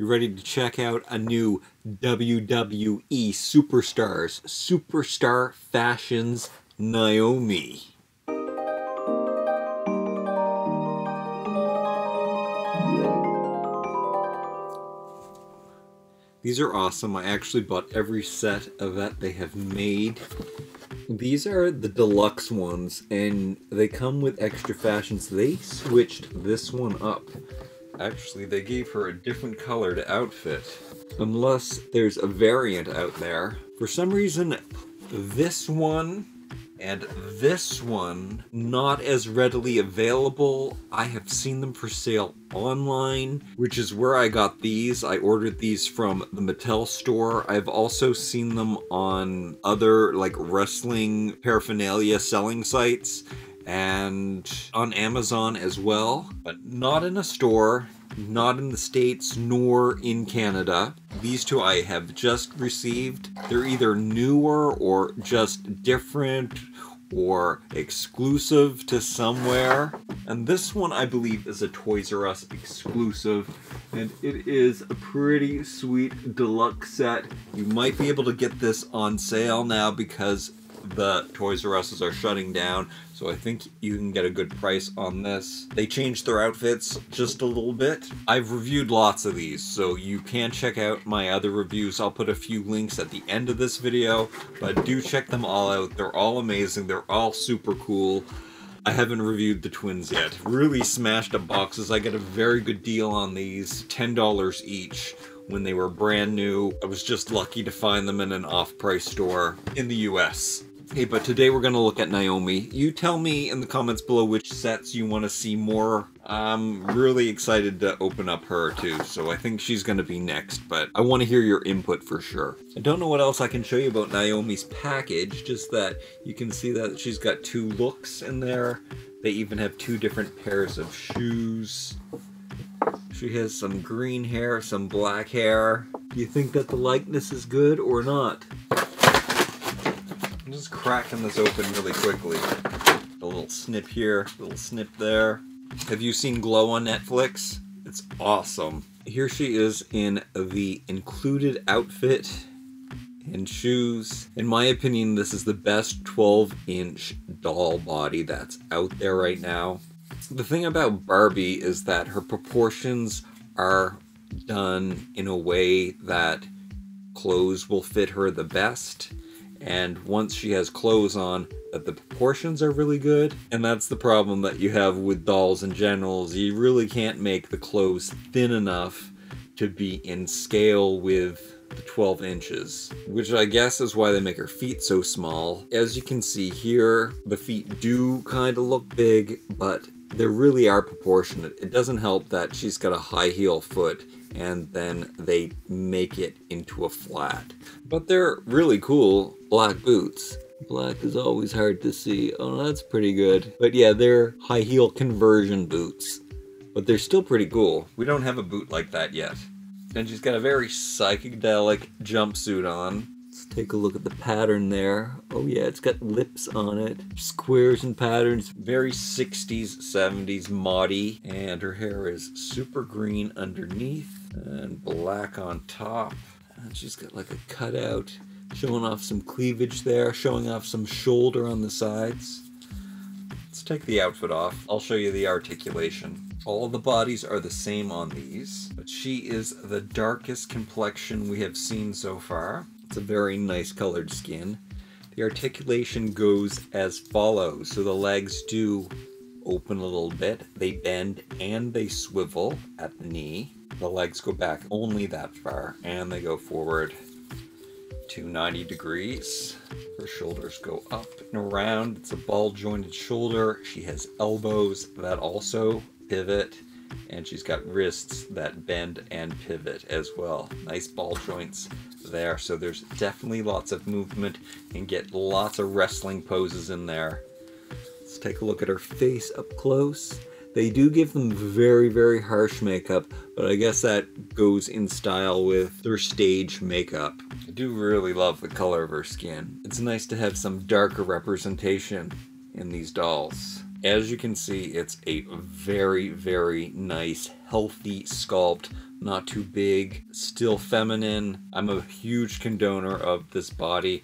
You ready to check out a new WWE Superstars Superstar Fashions Naomi? These are awesome. I actually bought every set of that they have made. These are the deluxe ones, and they come with extra fashions. They switched this one up. Actually, they gave her a different colored outfit. Unless there's a variant out there. For some reason, this one and this one not as readily available. I have seen them for sale online, which is where I got these. I ordered these from the Mattel store. I've also seen them on other like wrestling paraphernalia selling sites and on Amazon as well, but not in a store, not in the States, nor in Canada. These two I have just received. They're either newer or just different or exclusive to somewhere. And this one I believe is a Toys R Us exclusive and it is a pretty sweet deluxe set. You might be able to get this on sale now because the Toys R Us's are shutting down, so I think you can get a good price on this. They changed their outfits just a little bit. I've reviewed lots of these, so you can check out my other reviews. I'll put a few links at the end of this video, but do check them all out. They're all amazing. They're all super cool. I haven't reviewed the twins yet. Really smashed up boxes. I got a very good deal on these, $10 each when they were brand new. I was just lucky to find them in an off-price store in the US. Hey, but today we're gonna look at Naomi. You tell me in the comments below which sets you want to see more. I'm really excited to open up her too, so I think she's gonna be next, but I want to hear your input for sure. I don't know what else I can show you about Naomi's package, just that you can see that she's got two looks in there. They even have two different pairs of shoes. She has some green hair, some black hair. Do you think that the likeness is good or not? I'm just cracking this open really quickly. A little snip here, a little snip there. Have you seen Glow on Netflix? It's awesome. Here she is in the included outfit and shoes. In my opinion, this is the best 12 inch doll body that's out there right now. The thing about Barbie is that her proportions are done in a way that clothes will fit her the best and once she has clothes on that the proportions are really good and that's the problem that you have with dolls in general you really can't make the clothes thin enough to be in scale with the 12 inches, which I guess is why they make her feet so small. As you can see here, the feet do kind of look big, but they really are proportionate. It doesn't help that she's got a high heel foot and then they make it into a flat. But they're really cool black boots. Black is always hard to see. Oh, that's pretty good. But yeah, they're high heel conversion boots. But they're still pretty cool. We don't have a boot like that yet. And she's got a very psychedelic jumpsuit on. Let's take a look at the pattern there. Oh yeah, it's got lips on it. Squares and patterns. Very 60s, 70s moddy. And her hair is super green underneath and black on top. And she's got like a cutout showing off some cleavage there, showing off some shoulder on the sides. Let's take the outfit off. I'll show you the articulation. All the bodies are the same on these, but she is the darkest complexion we have seen so far. It's a very nice colored skin. The articulation goes as follows. So the legs do open a little bit, they bend and they swivel at the knee. The legs go back only that far and they go forward to 90 degrees. Her shoulders go up and around. It's a ball jointed shoulder. She has elbows that also pivot and she's got wrists that bend and pivot as well. Nice ball joints there. So there's definitely lots of movement and get lots of wrestling poses in there. Let's take a look at her face up close. They do give them very, very harsh makeup, but I guess that goes in style with their stage makeup. I do really love the color of her skin. It's nice to have some darker representation in these dolls. As you can see, it's a very, very nice, healthy sculpt. Not too big, still feminine. I'm a huge condoner of this body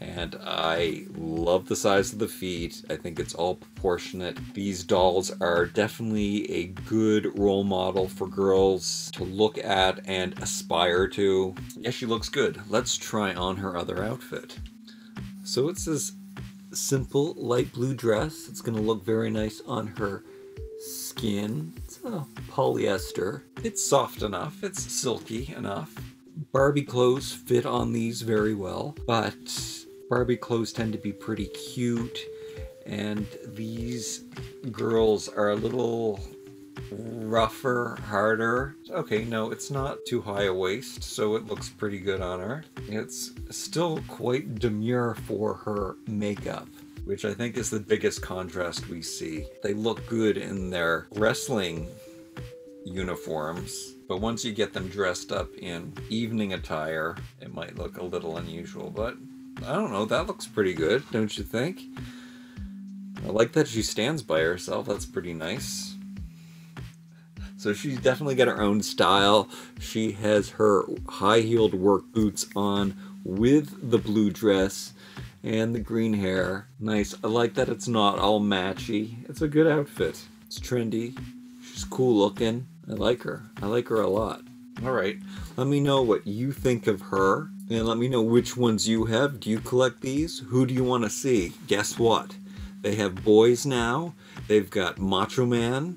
and I love the size of the feet. I think it's all proportionate. These dolls are definitely a good role model for girls to look at and aspire to. Yeah, she looks good. Let's try on her other outfit. So it's this simple light blue dress. It's going to look very nice on her skin. It's a polyester. It's soft enough. It's silky enough. Barbie clothes fit on these very well, but Barbie clothes tend to be pretty cute, and these girls are a little rougher, harder. Okay, no, it's not too high a waist, so it looks pretty good on her. It's still quite demure for her makeup which I think is the biggest contrast we see. They look good in their wrestling uniforms, but once you get them dressed up in evening attire, it might look a little unusual, but I don't know, that looks pretty good, don't you think? I like that she stands by herself, that's pretty nice. So she's definitely got her own style. She has her high-heeled work boots on with the blue dress and the green hair. Nice. I like that it's not all matchy. It's a good outfit. It's trendy. She's cool looking. I like her. I like her a lot. All right. Let me know what you think of her and let me know which ones you have. Do you collect these? Who do you want to see? Guess what? They have boys now. They've got Macho Man.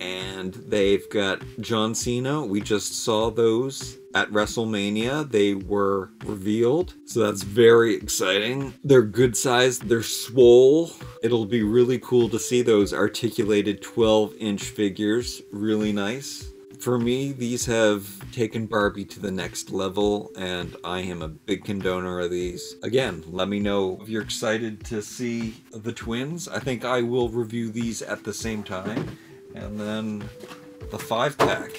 And they've got John Cena. We just saw those at WrestleMania. They were revealed. So that's very exciting. They're good sized. They're swole. It'll be really cool to see those articulated 12 inch figures. Really nice for me, these have taken Barbie to the next level, and I am a big condoner of these. Again, let me know if you're excited to see the twins. I think I will review these at the same time. And then the five pack.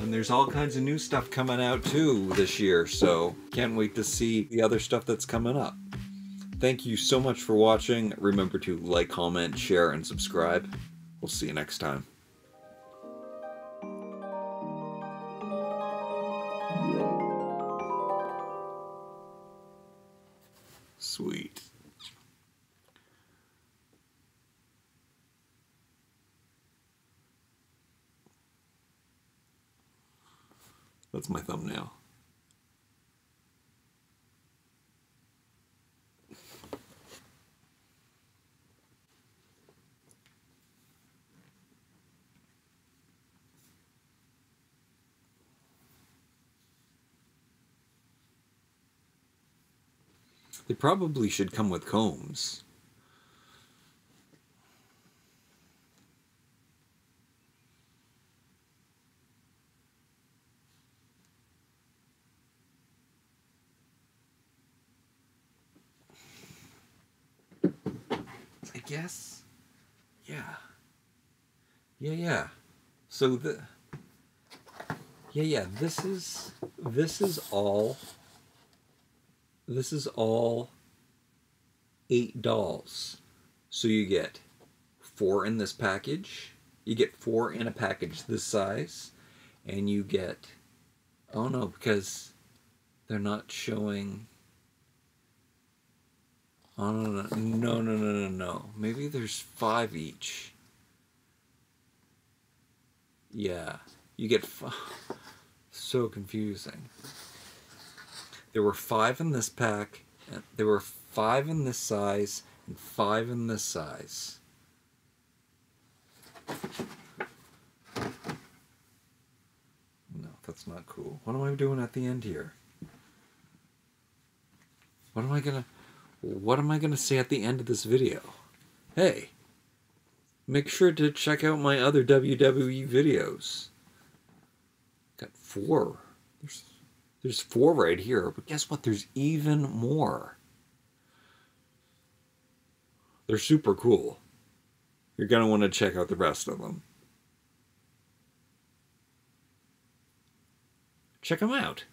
And there's all kinds of new stuff coming out too this year, so can't wait to see the other stuff that's coming up. Thank you so much for watching. Remember to like, comment, share, and subscribe. We'll see you next time. Sweet. That's my thumbnail. They probably should come with combs. I guess. Yeah. Yeah, yeah. So the Yeah, yeah, this is this is all this is all eight dolls. So you get four in this package. You get four in a package this size. And you get, oh no, because they're not showing, oh no, no, no, no, no, no, no. Maybe there's five each. Yeah, you get, so confusing. There were five in this pack. There were five in this size and five in this size. No, that's not cool. What am I doing at the end here? What am I gonna what am I gonna say at the end of this video? Hey, make sure to check out my other WWE videos. Got four. There's there's four right here, but guess what? There's even more. They're super cool. You're going to want to check out the rest of them. Check them out.